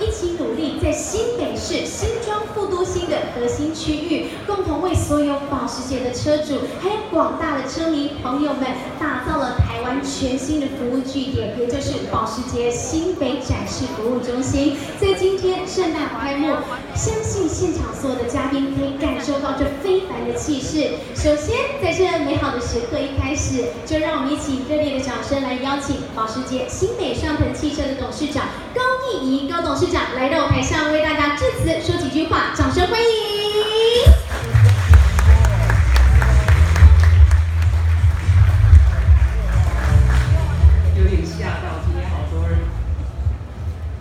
一起努力，在新北市新庄副都心的核心区域，共同为所有保时捷的车主，还有广大的车迷朋友们，打造了台湾全新的服务据点，也就是保时捷新北展示服务中心。在今天盛大开幕，相信现场所有的嘉宾可以感受到这非凡的气势。首先，在这美好的时刻一开始，就让我们一起热烈的掌声来邀请保时捷新北上腾汽车的董事长高董事长来到台上为大家致辞，说几句话，掌声欢迎。有点吓到，今天好多人。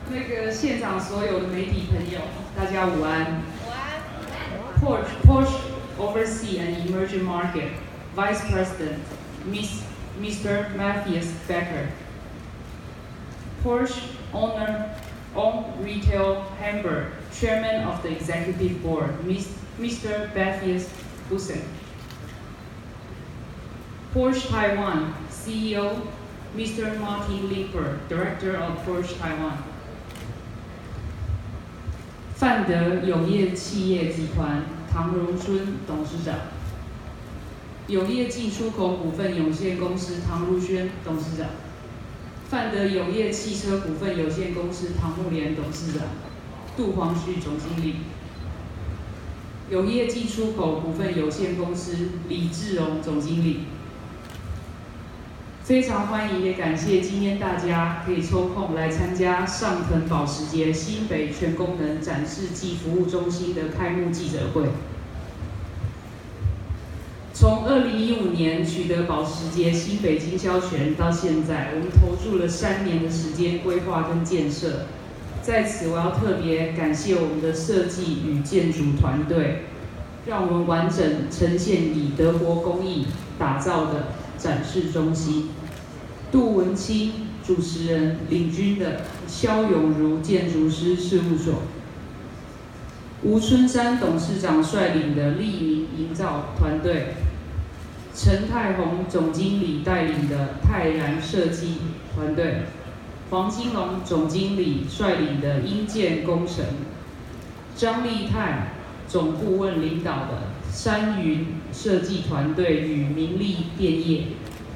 那个现场所有的媒体朋友，大家午安。午安。Porsche Porsche Overseas and Emerging Market Vice President Miss Mr. Matthias Becker. Porsche owner own retail Hamburg, Chairman of the Executive Board, Miss, Mr. Matthias Hussein. Porsche Taiwan CEO Mr. Martin Lipper, Director of Porsche Taiwan. 范德永业企业集团唐荣春董事长，永业进出口股份有限公司唐如轩董事长， 范德永业汽车股份有限公司唐木莲董事长，杜黄旭总经理，永业进出口股份有限公司李志荣总经理。非常欢迎，也感谢今天大家可以抽空来参加上腾保时捷新北全功能展示暨服务中心的开幕记者会。从二零一五年取得保时捷新北经销权到现在，我们投注了三年的时间规划跟建设。在此，我要特别感谢我们的设计与建筑团队，让我们完整呈现以德国工艺打造的展示中心。杜文清主持人领军的肖永如建筑师事务所，吴春山董事长率领的利民营造团队，陈泰宏总经理带领的泰然设计团队，黄金龙总经理率领的英建工程，张立泰总顾问领导的山云设计团队与明利电业。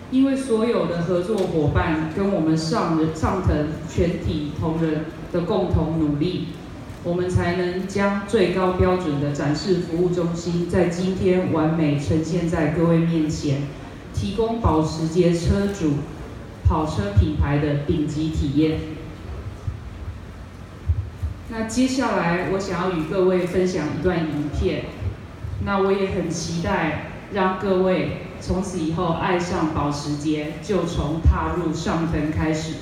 因为所有的合作伙伴跟我们上人上腾全体同仁的共同努力，我们才能将最高标准的展示服务中心在今天完美呈现在各位面前，提供保时捷车主跑车品牌的顶级体验。那接下来我想要与各位分享一段影片，那我也很期待让各位。从此以后，爱上保时捷就从踏入上腾开始。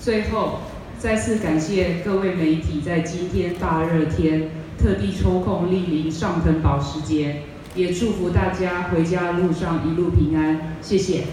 最后，再次感谢各位媒体在今天大热天特地抽空莅临上腾保时捷，也祝福大家回家路上一路平安。谢谢。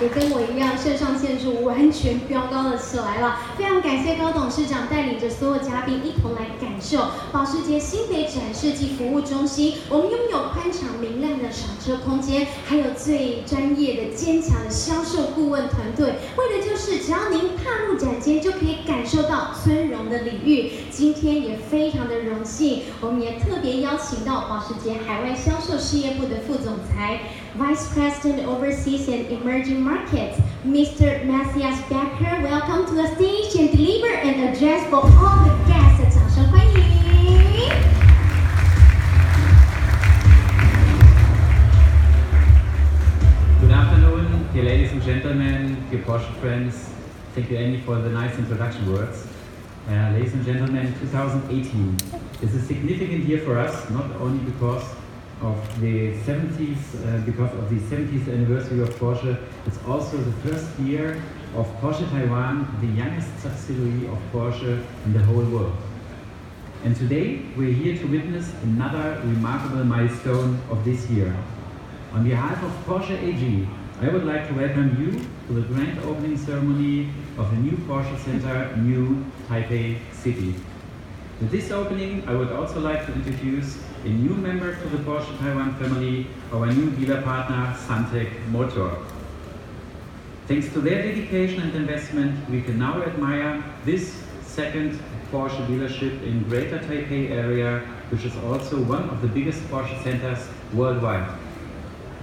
也跟我一样，肾上腺素完全飙高了起来了。非常感谢高董事长带领着所有嘉宾一同来感受保时捷新北展示及服务中心。我们拥有宽敞明亮的赏车空间，还有最专业的坚强的销售顾问团队，为的就是只要您踏入展间，就可以感受到尊荣的礼遇。今天也非常的荣幸，我们也特别邀请到保时捷海外销售事业部的副总裁。Vice President Overseas and Emerging Markets, Mr. Matthias Becker. Welcome to the stage and deliver an address for all the guests. 掌声欢迎。 Good afternoon, dear ladies and gentlemen, dear Porsche friends. Thank you, Annie, for the nice introduction words. Uh, ladies and gentlemen, 2018 is a significant year for us, not only because of the 70s, uh, because of the 70th anniversary of Porsche, it's also the first year of Porsche Taiwan, the youngest subsidiary of Porsche in the whole world. And today we're here to witness another remarkable milestone of this year. On behalf of Porsche AG, I would like to welcome you to the grand opening ceremony of the new Porsche Center, New Taipei City. With this opening, I would also like to introduce a new member to the Porsche Taiwan family, our new dealer partner, Santec Motor. Thanks to their dedication and investment, we can now admire this second Porsche dealership in Greater Taipei area, which is also one of the biggest Porsche centers worldwide.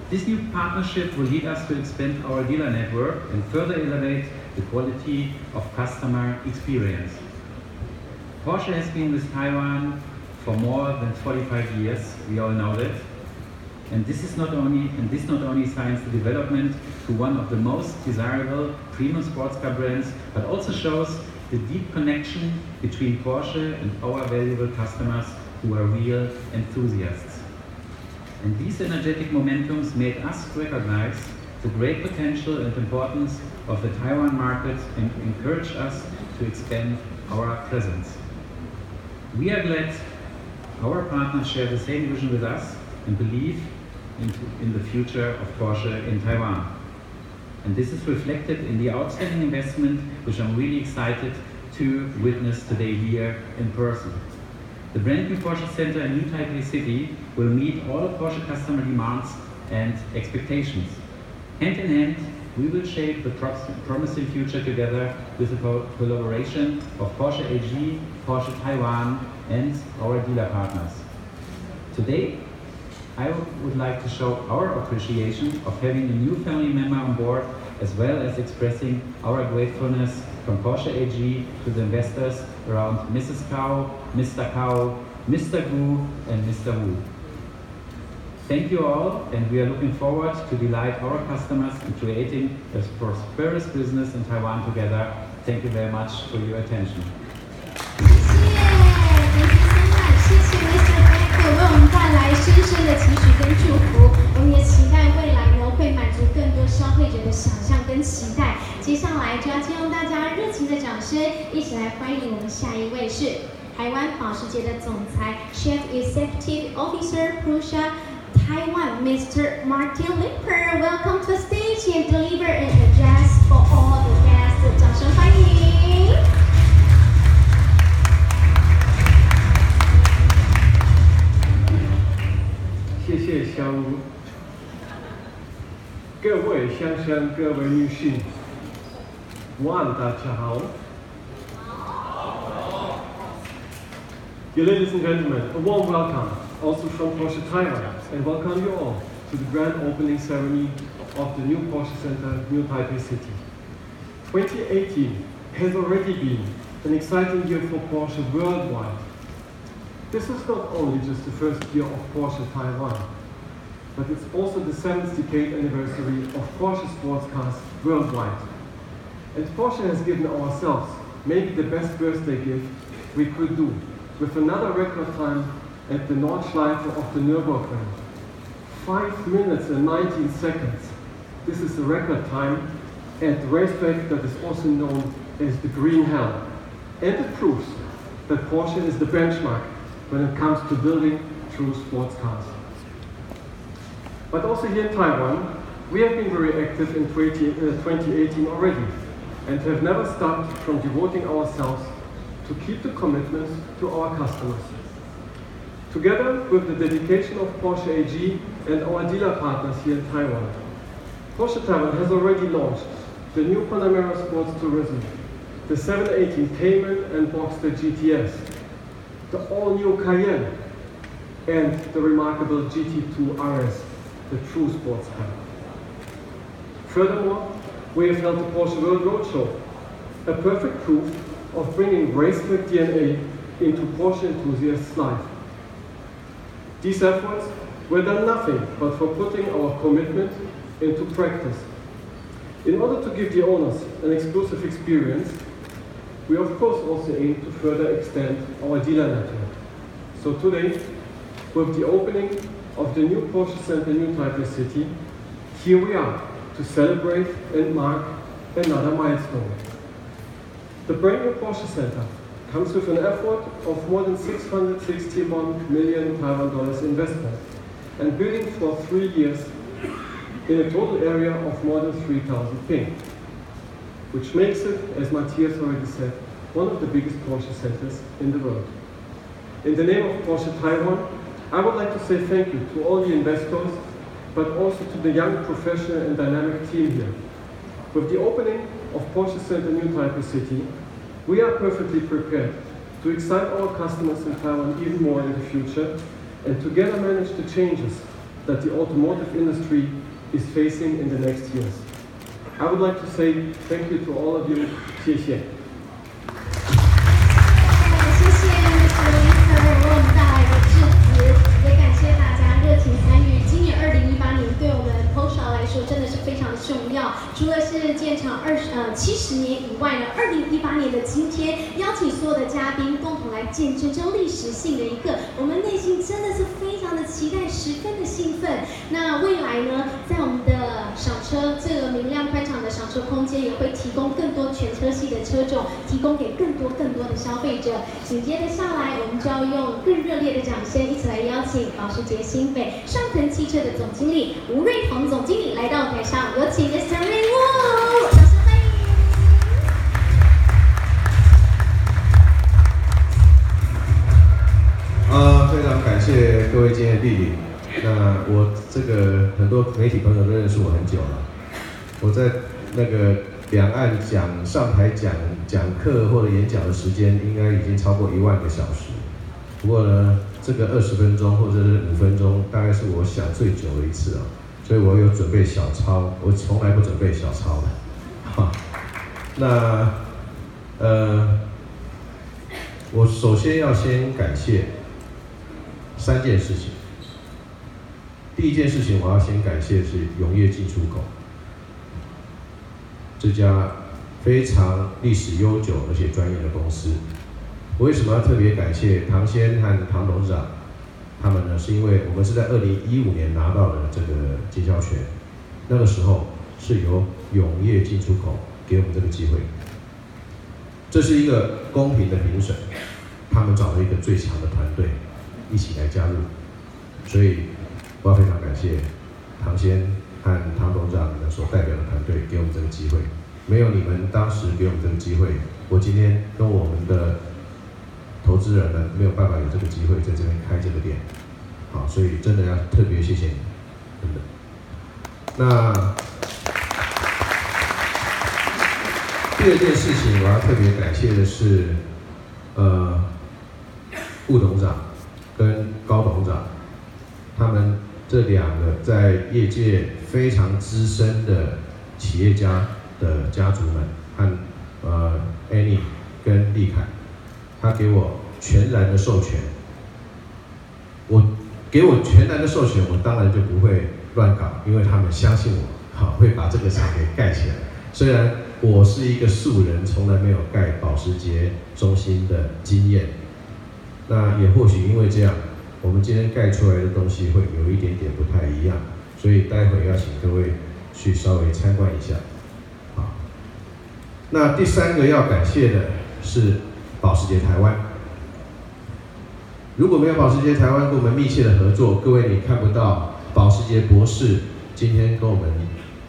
This new partnership will lead us to expand our dealer network and further elevate the quality of customer experience. Porsche has been with Taiwan for more than 45 years, we all know that. And this is not only and this not only signs the development to one of the most desirable premium sports car brands, but also shows the deep connection between Porsche and our valuable customers who are real enthusiasts. And these energetic momentums made us recognize the great potential and importance of the Taiwan market and encouraged us to expand our presence. We are glad our partners share the same vision with us and believe into, in the future of Porsche in Taiwan. And this is reflected in the outstanding investment, which I'm really excited to witness today here in person. The brand new Porsche Center in New Taipei City will meet all of Porsche customer demands and expectations. Hand in hand, we will shape the promising future together with the collaboration of Porsche AG, Porsche Taiwan, and our dealer partners. Today, I would like to show our appreciation of having a new family member on board, as well as expressing our gratefulness from Porsche AG to the investors around Mrs. Kao, Mr. Kao, Mr. Gu, and Mr. Wu. Thank you all, and we are looking forward to delight our customers in creating a prosperous business in Taiwan together. Thank you very much for your attention. Martin Lipper, welcome to the stage and deliver an address for all the guests. 掌声欢迎。谢谢小吴。各位先生、各位女士，午安，大家好。Dear ladies and gentlemen, a warm welcome also from Porsche Taiwan and welcome you all to the grand opening ceremony of the new Porsche Center, New Taipei City. 2018 has already been an exciting year for Porsche worldwide. This is not only just the first year of Porsche Taiwan, but it's also the seventh decade anniversary of Porsche sports cars worldwide. And Porsche has given ourselves maybe the best birthday gift we could do with another record time at the Nordschleife of the Nürburgring. 5 minutes and 19 seconds. This is the record time at the racetrack that is also known as the Green Hell. And it proves that Porsche is the benchmark when it comes to building true sports cars. But also here in Taiwan, we have been very active in 20, uh, 2018 already and have never stopped from devoting ourselves to keep the commitments to our customers. Together with the dedication of Porsche AG and our dealer partners here in Taiwan, Porsche Taiwan has already launched the new Panamera Sports Tourism, the 718 Cayman and Boxster GTS, the all-new Cayenne, and the remarkable GT2 RS, the true sports car. Furthermore, we have held the Porsche World Roadshow, a perfect proof of bringing racetrack DNA into Porsche enthusiasts' life. These efforts were done nothing but for putting our commitment into practice. In order to give the owners an exclusive experience, we of course also aim to further extend our dealer network. So today, with the opening of the new Porsche Center New Taipei City, here we are to celebrate and mark another milestone. The brand new Porsche Center comes with an effort of more than 661 million Taiwan dollars investment and building for three years in a total area of more than 3,000 ping, which makes it, as Matthias already said, one of the biggest Porsche centers in the world. In the name of Porsche Taiwan, I would like to say thank you to all the investors, but also to the young, professional, and dynamic team here. With the opening of Porsche Center New Taipei City, we are perfectly prepared to excite our customers in Taiwan even more in the future and together manage the changes that the automotive industry is facing in the next years. I would like to say thank you to all of you. 谢谢。除了是建厂二十呃七十年以外呢，二零一八年的今天，邀请所有的嘉宾共同来见证这历史性的一刻，我们内心真的是非常的期待，十分的兴奋。那未来呢，在我们的赏车这个明亮宽敞的赏车空间，也会提供更多全车系的车种，提供给更多更多的消费者。紧接着下来，我们就要用更热烈的掌声，请保时捷新北上腾汽车的总经理吴瑞彤总经理来到台上，有请 Mr. Ray Wu，掌声欢迎。呃，非常感谢各位今天的莅临。那我这个很多媒体朋友都认识我很久了。我在那个两岸讲上台讲讲课或者演讲的时间，应该已经超过一万个小时。不过呢，这个二十分钟或者是五分钟，大概是我想最久的一次啊。所以我有准备小抄，我从来不准备小抄的。哈，那呃，我首先要先感谢。三件事情。第一件事情，我要先感谢是永业进出口这家非常历史悠久而且专业的公司。我为什么要特别感谢唐先和唐董事长？他们呢，是因为我们是在二零一五年拿到的这个经销权，那个时候是由永业进出口给我们这个机会。这是一个公平的评审，他们找了一个最强的团队。一起来加入，所以我要非常感谢唐先和唐董事长所代表的团队给我们这个机会。没有你们当时给我们这个机会，我今天跟我们的投资人们没有办法有这个机会在这边开这个店。好，所以真的要特别谢谢你，真的。那第二件事情我要特别感谢的是，呃，副董事长。跟高董事长，他们这两个在业界非常资深的企业家的家族们，和呃 Annie 跟立凯，他给我全然的授权，我给我全然的授权，我当然就不会乱搞，因为他们相信我，好会把这个厂给盖起来。虽然我是一个素人，从来没有盖保时捷中心的经验。那也或许因为这样，我们今天盖出来的东西会有一点点不太一样，所以待会要请各位去稍微参观一下。好，那第三个要感谢的是保时捷台湾。如果没有保时捷台湾跟我们密切的合作，各位你看不到保时捷博士今天跟我们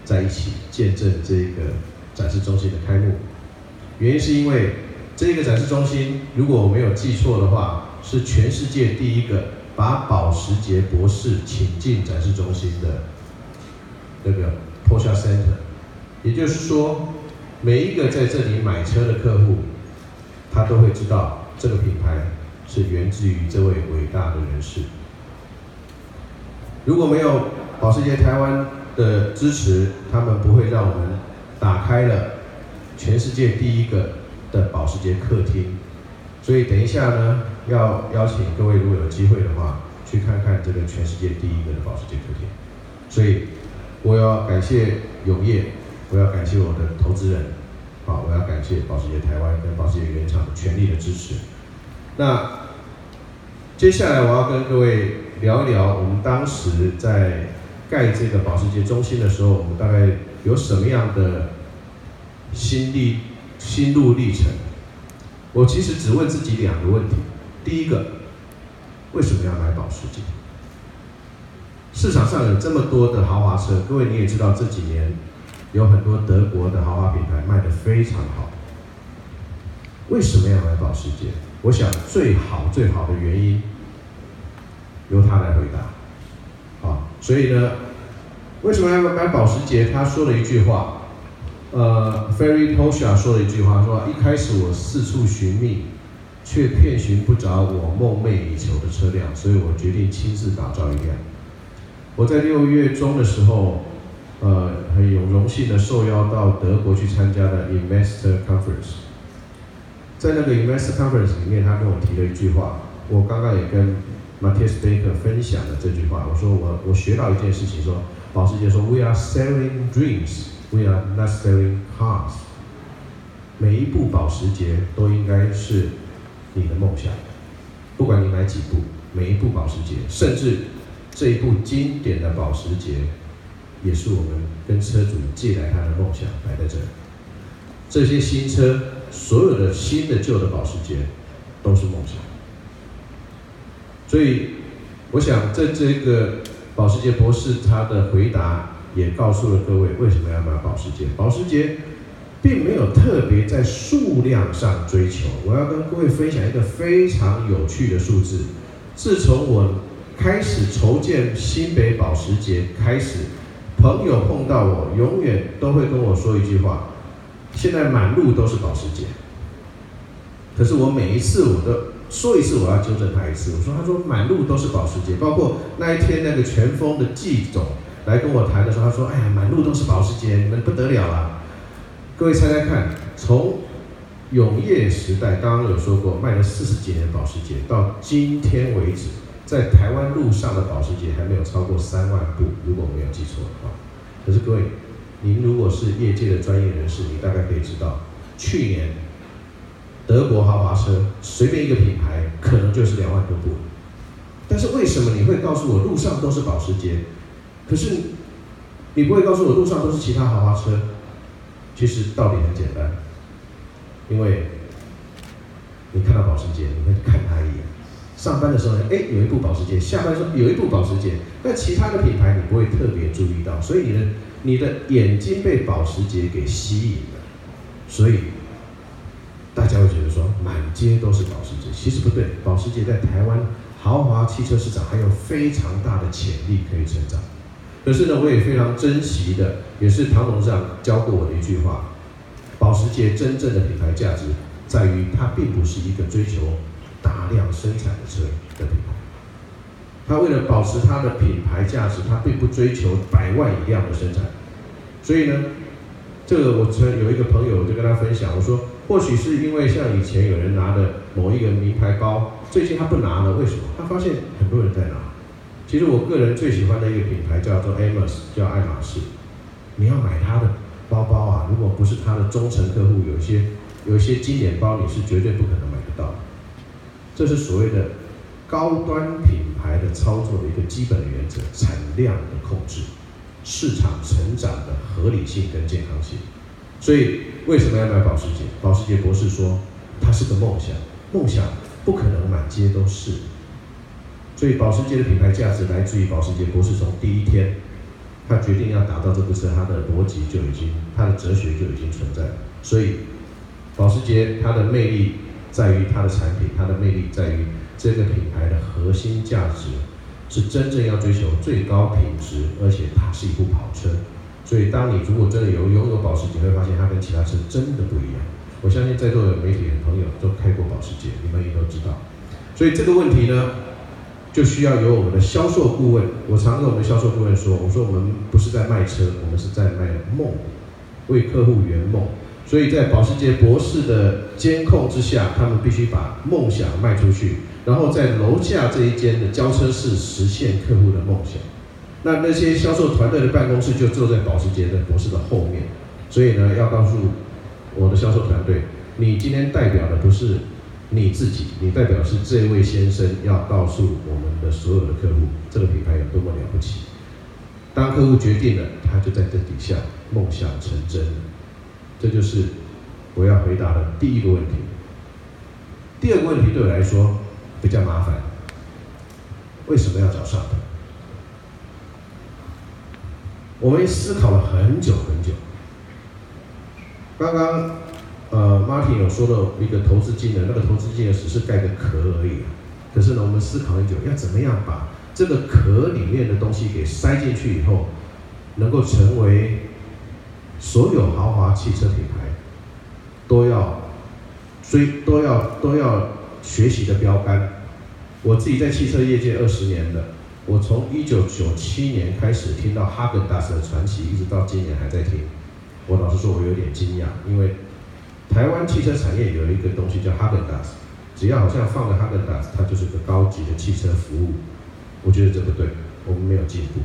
在一起见证这个展示中心的开幕。原因是因为这个展示中心，如果我没有记错的话，是全世界第一个把保时捷博士请进展示中心的那个 Porsche Center。也就是说，每一个在这里买车的客户，他都会知道这个品牌是源自于这位伟大的人士。如果没有保时捷台湾的支持，他们不会让我们打开了全世界第一个的保时捷客厅。所以等一下呢，要邀请各位，如果有机会的话，去看看这个全世界第一个的保时捷客厅。所以我要感谢永业。我要感谢我的投资人，好，我要感谢保时捷台湾跟保时捷原厂全力的支持。那接下来我要跟各位聊一聊，我们当时在盖这个保时捷中心的时候，我们大概有什么样的心历心路历程。我其实只问自己两个问题：第一个，为什么要买保时捷？市场上有这么多的豪华车，各位你也知道这几年。有很多德国的豪华品牌卖的非常好，为什么要买保时捷？我想最好最好的原因由他来回答。啊，所以呢，为什么要买保时捷？他说了一句话，呃，Ferry Porsche 说了一句话，说一开始我四处寻觅，却遍寻不着我梦寐以求的车辆，所以我决定亲自打造一辆。我在六月中的时候。呃，很有荣幸的受邀到德国去参加的 Investor Conference，在那个 Investor Conference 里面，他跟我提了一句话，我刚刚也跟 Matthias Baker 分享了这句话。我说我我学到一件事情，说保时捷说 We are selling dreams, we are not selling cars。每一部保时捷都应该是你的梦想，不管你买几部，每一部保时捷，甚至这一部经典的保时捷。也是我们跟车主借来他的梦想摆在这里。这些新车，所有的新的旧的保时捷，都是梦想。所以，我想在这个保时捷博士他的回答，也告诉了各位为什么要买保时捷。保时捷并没有特别在数量上追求。我要跟各位分享一个非常有趣的数字：自从我开始筹建新北保时捷开始。朋友碰到我，永远都会跟我说一句话：现在满路都是保时捷。可是我每一次我都说一次，我要纠正他一次。我说：“他说满路都是保时捷。”包括那一天那个全峰的季总来跟我谈的时候，他说：“哎呀，满路都是保时捷，你们不得了啊。”各位猜猜看，从永业时代刚刚有说过卖了四十几年保时捷，到今天为止。在台湾路上的保时捷还没有超过三万部，如果没有记错的话。可是各位，您如果是业界的专业人士，你大概可以知道，去年德国豪华车随便一个品牌可能就是两万多部。但是为什么你会告诉我路上都是保时捷？可是你不会告诉我路上都是其他豪华车？其实道理很简单，因为你看到保时捷，你会看他一眼。上班的时候，哎，有一部保时捷；下班的时候有一部保时捷。但其他的品牌你不会特别注意到，所以你的你的眼睛被保时捷给吸引了，所以大家会觉得说满街都是保时捷。其实不对，保时捷在台湾豪华汽车市场还有非常大的潜力可以成长。可是呢，我也非常珍惜的，也是唐董事长教过我的一句话：保时捷真正的品牌价值在于它并不是一个追求。量生产的车的品牌，他为了保持它的品牌价值，他并不追求百万以量的生产。所以呢，这个我曾有一个朋友我就跟他分享，我说或许是因为像以前有人拿的某一个名牌包，最近他不拿了，为什么？他发现很多人在拿。其实我个人最喜欢的一个品牌叫做 Amos，叫爱马仕。你要买他的包包啊，如果不是他的忠诚客户，有一些有一些经典包，你是绝对不可能买。这是所谓的高端品牌的操作的一个基本原则：产量的控制、市场成长的合理性跟健康性。所以，为什么要买保时捷？保时捷博士说，它是个梦想，梦想不可能满街都是。所以，保时捷的品牌价值来自于保时捷博士从第一天他决定要打造这部车，他的逻辑就已经，他的哲学就已经存在了。所以，保时捷它的魅力在于它的产品，它的魅力在于这个品牌的核心价值是真正要追求最高品质，而且它是一部跑车。所以，当你如果真的有拥有保时捷，你会发现它跟其他车真的不一样。我相信在座的媒体的朋友都开过保时捷，你们也都知道。所以这个问题呢，就需要由我们的销售顾问。我常跟我们的销售顾问说，我说我们不是在卖车，我们是在卖梦，为客户圆梦。所以在保时捷博士的监控之下，他们必须把梦想卖出去，然后在楼下这一间的交车室实现客户的梦想。那那些销售团队的办公室就坐在保时捷的博士的后面，所以呢，要告诉我的销售团队，你今天代表的不是你自己，你代表是这位先生要告诉我们的所有的客户，这个品牌有多么了不起。当客户决定了，他就在这底下梦想成真。这就是我要回答的第一个问题。第二个问题对我来说比较麻烦，为什么要找上头？我们思考了很久很久。刚刚呃，Martin 有说到一个投资金额，那个投资金额只是盖个壳而已。可是呢，我们思考很久，要怎么样把这个壳里面的东西给塞进去以后，能够成为所有豪华汽车品牌都要追、都要都要学习的标杆。我自己在汽车业界二十年了。我从一九九七年开始听到哈根达斯的传奇，一直到今年还在听。我老实说，我有点惊讶，因为台湾汽车产业有一个东西叫哈根达斯，只要好像放了哈根达斯，它就是个高级的汽车服务。我觉得这不对，我们没有进步。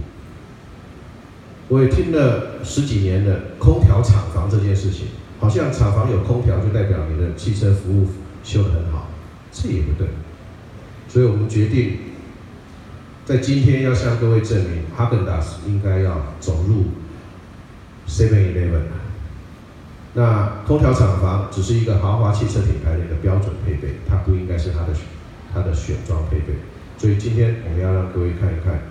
我也听了十几年的空调厂房这件事情，好像厂房有空调就代表你的汽车服务修得很好，这也不对。所以我们决定。在今天要向各位证明，哈根达斯应该要走入 Seven Eleven。那空调厂房只是一个豪华汽车品牌的一个标准配备，它不应该是它的它的选装配备。所以今天我们要让各位看一看，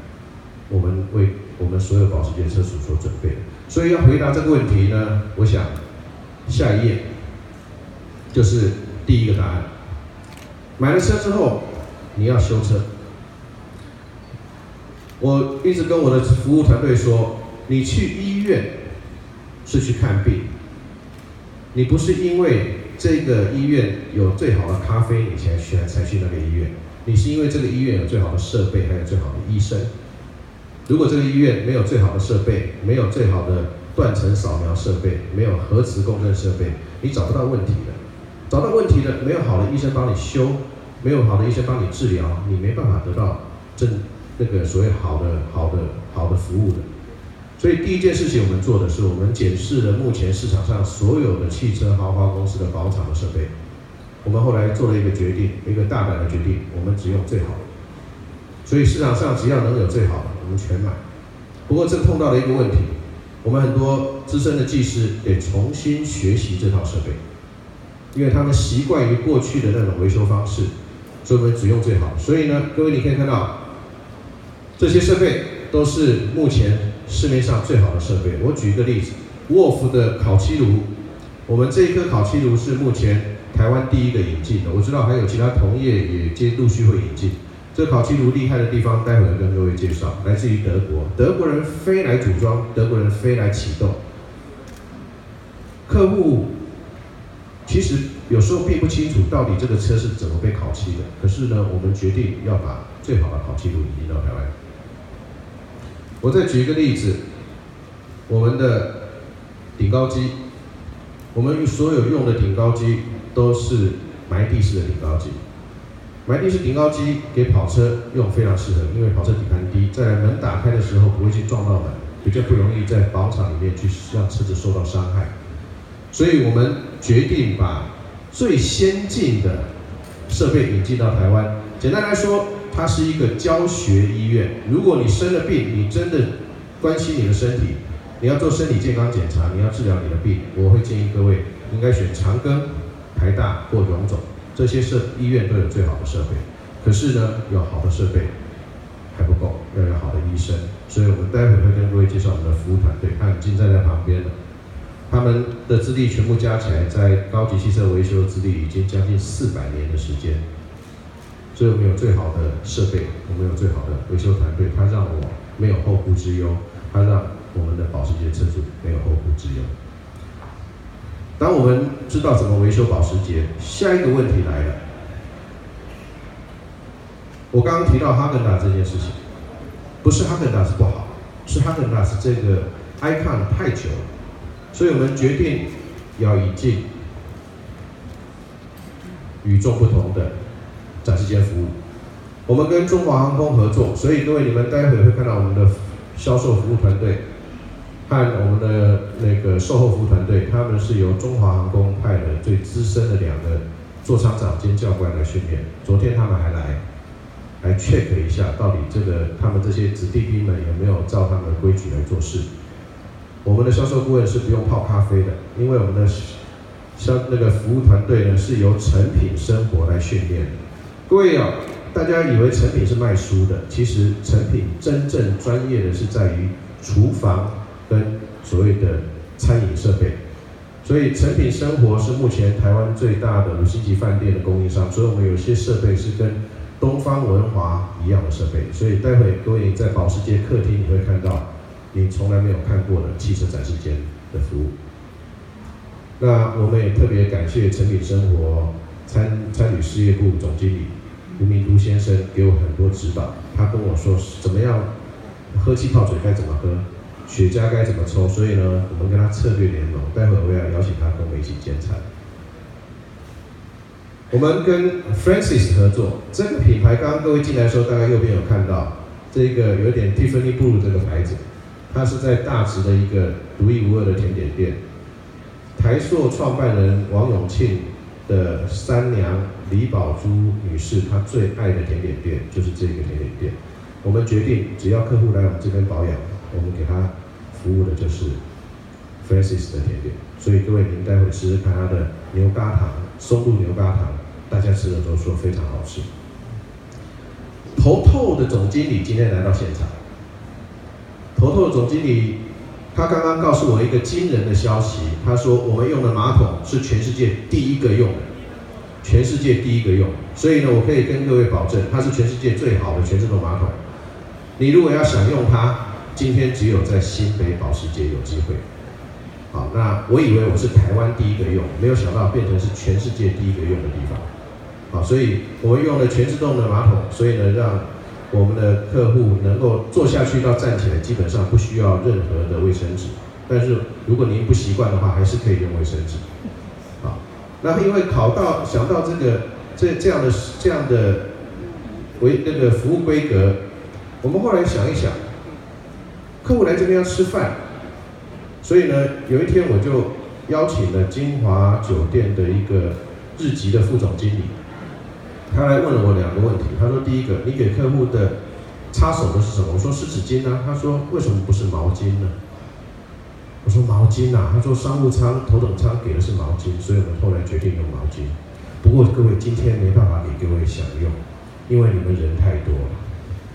我们为我们所有保时捷车主所准备的。所以要回答这个问题呢，我想下一页就是第一个答案。买了车之后，你要修车。我一直跟我的服务团队说，你去医院是去看病，你不是因为这个医院有最好的咖啡你才去才去那个医院，你是因为这个医院有最好的设备，还有最好的医生。如果这个医院没有最好的设备，没有最好的断层扫描设备，没有核磁共振设备，你找不到问题的。找到问题的，没有好的医生帮你修，没有好的医生帮你治疗，你没办法得到正。那个所谓好的、好的、好的服务的，所以第一件事情我们做的是，我们检视了目前市场上所有的汽车豪华公司的保厂的设备。我们后来做了一个决定，一个大胆的决定，我们只用最好的。所以市场上只要能有最好的，全买。不过这碰到了一个问题，我们很多资深的技师得重新学习这套设备，因为他们习惯于过去的那种维修方式，所以我们只用最好。所以呢，各位你可以看到。这些设备都是目前市面上最好的设备。我举一个例子，沃夫的烤漆炉，我们这一颗烤漆炉是目前台湾第一个引进的。我知道还有其他同业也接陆续会引进。这烤漆炉厉害的地方，待会儿跟各位介绍，来自于德国，德国人飞来组装，德国人飞来启动。客户其实有时候并不清楚到底这个车是怎么被烤漆的，可是呢，我们决定要把最好的烤漆炉引进到台湾。我再举一个例子，我们的顶高机，我们所有用的顶高机都是埋地式的顶高机。埋地式顶高机给跑车用非常适合，因为跑车底盘低，在门打开的时候不会去撞到门，比较不容易在保场里面去让车子受到伤害。所以我们决定把最先进的设备引进到台湾。简单来说。它是一个教学医院。如果你生了病，你真的关心你的身体，你要做身体健康检查，你要治疗你的病，我会建议各位应该选长庚、台大或荣总，这些设医院都有最好的设备。可是呢，有好的设备还不够，要有好的医生，所以我们待会会跟各位介绍我们的服务团队，他已经站在旁边了。他们的资历全部加起来，在高级汽车维修资历已经将近四百年的时间。所以我们有最好的设备，我们有最好的维修团队，他让我没有后顾之忧，他让我们的保时捷车主没有后顾之忧。当我们知道怎么维修保时捷，下一个问题来了。我刚刚提到哈根达斯这件事情，不是哈根达斯不好，是哈根达斯这个 icon 太久了，所以我们决定要引进与众不同的展示间服务。我们跟中华航空合作，所以各位你们待会会看到我们的销售服务团队和我们的那个售后服务团队，他们是由中华航空派的最资深的两个座舱长兼教官来训练。昨天他们还来。来 check 一下，到底这个他们这些子弟兵们有没有照他们的规矩来做事？我们的销售顾问是不用泡咖啡的，因为我们的销那个服务团队呢是由成品生活来训练的。各位啊，大家以为成品是卖书的，其实成品真正专业的是在于厨房跟所谓的餐饮设备。所以成品生活是目前台湾最大的五星级饭店的供应商，所以我们有些设备是跟东方文华一样的设备，所以待会各位在保时捷客厅你会看到你从来没有看过的汽车展示间的服务。那我们也特别感谢成品生活参参与事业部总经理吴明都先生给我很多指导，他跟我说怎么样喝气泡水该怎么喝，雪茄该怎么抽，所以呢，我们跟他策略联盟，待会我要邀请他跟我们一起监察。我们跟 Francis 合作，这个品牌刚刚各位进来的时候，大概右边有看到这个有点 Tiffany Blue 这个牌子，它是在大直的一个独一无二的甜点店。台塑创办人王永庆的三娘李宝珠女士，她最爱的甜点店就是这个甜点店。我们决定，只要客户来我们这边保养，我们给他服务的就是 Francis 的甜点。所以各位您待会试试看它的牛轧糖，松露牛轧糖。大家吃了都说非常好吃。头透的总经理今天来到现场。头透的总经理，他刚刚告诉我一个惊人的消息，他说我们用的马桶是全世界第一个用的，全世界第一个用。所以呢，我可以跟各位保证，它是全世界最好的全自动马桶。你如果要想用它，今天只有在新北保时捷有机会。好，那我以为我是台湾第一个用，没有想到变成是全世界第一个用的地方。好，所以我们用了全自动的马桶，所以呢，让我们的客户能够坐下去到站起来，基本上不需要任何的卫生纸。但是如果您不习惯的话，还是可以用卫生纸。好，那因为考到想到这个这这样的这样的为那个服务规格，我们后来想一想，客户来这边要吃饭，所以呢，有一天我就邀请了金华酒店的一个日籍的副总经理。他来问了我两个问题，他说：第一个，你给客户的擦手的是什么？我说湿纸巾啊。他说：为什么不是毛巾呢？我说毛巾啊。他说商务舱、头等舱给的是毛巾，所以我们后来决定用毛巾。不过各位今天没办法给各位享用，因为你们人太多了，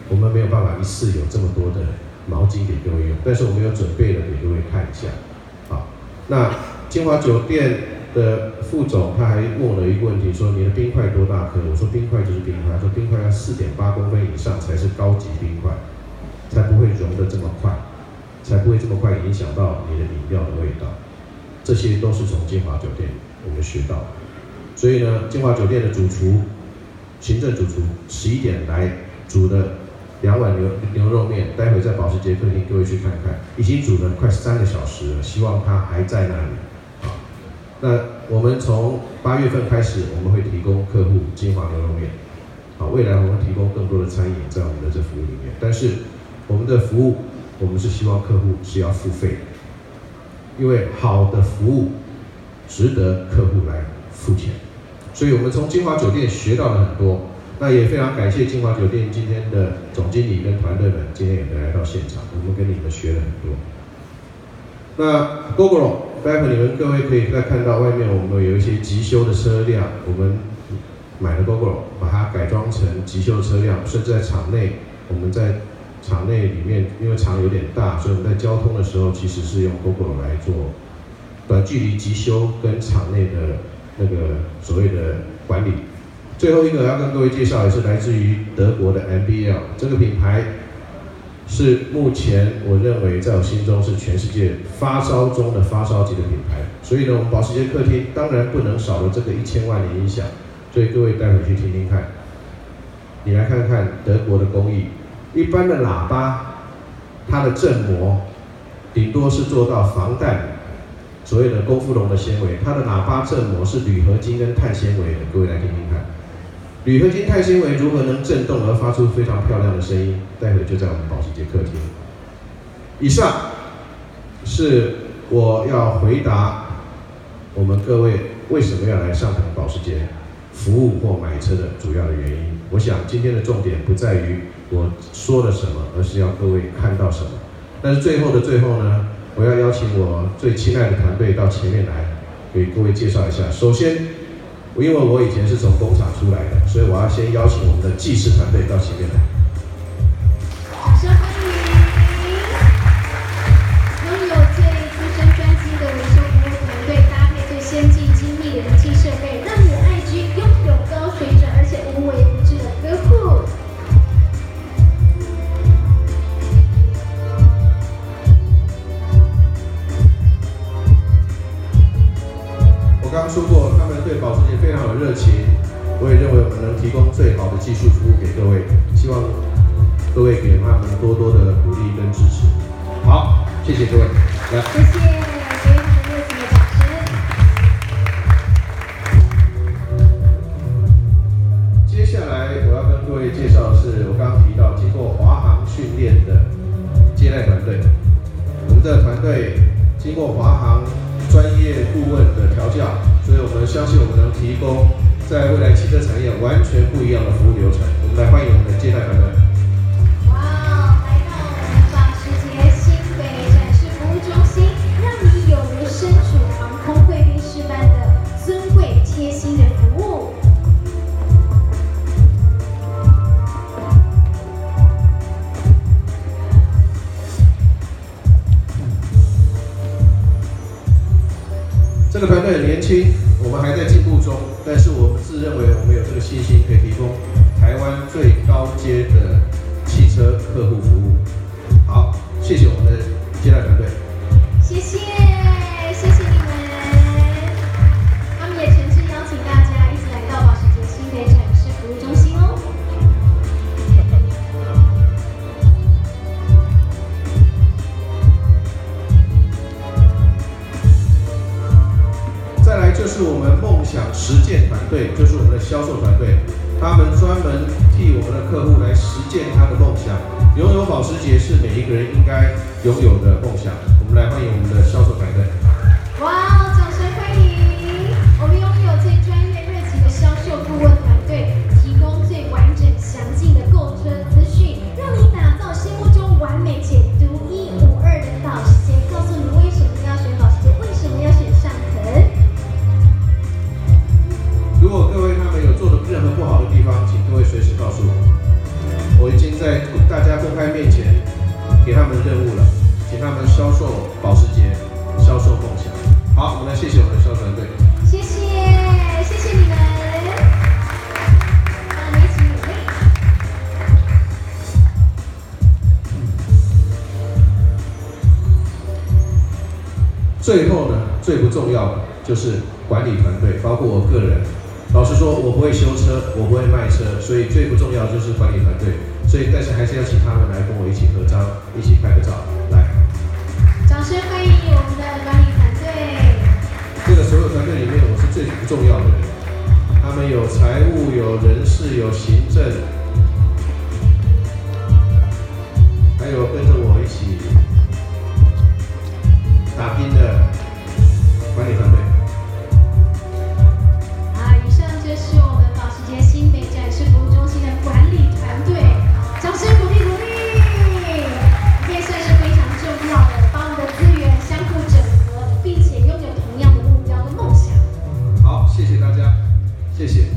我们没有办法一次有这么多的毛巾给各位用。但是我们有准备了给各位看一下。好，那金华酒店。的副总他还问了一个问题，说你的冰块多大颗？我说冰块就是冰块，他说冰块要四点八公分以上才是高级冰块，才不会融得这么快，才不会这么快影响到你的饮料的味道。这些都是从金华酒店我们学到。所以呢，金华酒店的主厨、行政主厨十一点来煮的两碗牛牛肉面，待会在保时捷客厅各位去看看，已经煮了快三个小时了，希望它还在那里。那我们从八月份开始，我们会提供客户金华牛肉面。好，未来我们提供更多的餐饮在我们的这服务里面。但是我们的服务，我们是希望客户是要付费，因为好的服务值得客户来付钱。所以我们从金华酒店学到了很多。那也非常感谢金华酒店今天的总经理跟团队们今天也来到现场，我们跟你们学了很多。那 Google，待会你们各位可以再看到外面，我们有一些急修的车辆，我们买了 GoGo，把它改装成急修车辆，甚至在场内，我们在场内里面，因为场有点大，所以我们在交通的时候其实是用 GoGo 来做短距离急修跟场内的那个所谓的管理。最后一个要跟各位介绍，也是来自于德国的 MBL 这个品牌，是目前我认为在我心中是全世界发烧中的发烧级的品牌。所以呢，我们保时捷客厅当然不能少了这个一千万的音响。所以各位待会去听听看，你来看看德国的工艺。一般的喇叭，它的振膜顶多是做到防弹，所谓的功夫龙的纤维。它的喇叭振膜是铝合金跟碳纤维的。各位来听听看。铝合金钛纤维如何能震动而发出非常漂亮的声音？待会就在我们保时捷客厅。以上是我要回答我们各位为什么要来上腾保时捷服务或买车的主要的原因。我想今天的重点不在于我说了什么，而是要各位看到什么。但是最后的最后呢，我要邀请我最亲爱的团队到前面来，给各位介绍一下。首先。因为我以前是从工厂出来的，所以我要先邀请我们的技师团队到前面来。热情，我也认为我们能提供最好的技术服务给各位，希望各位给他们多多的鼓励跟支持。好，谢谢各位，来，谢谢，给予他们热情的掌声。接下来我要跟各位介绍的是，我刚刚提到经过华航训练的接待团队。我们的团队经过华航专业顾问的调教，所以我们相信我们能提供。在未来汽车产业完全不一样的服务如果各位他们有做的任何不好的地方，请各位随时告诉我。我已经在大家公开面前给他们任务了，请他们消所以最不重要就是管理团队。所以，但是还是要请他们来跟我一起合照，一起拍个照。来，掌声欢迎我们的管理团队。这个所有团队里面，我是最不重要的人。他们有财务，有人事，有行政，谢谢。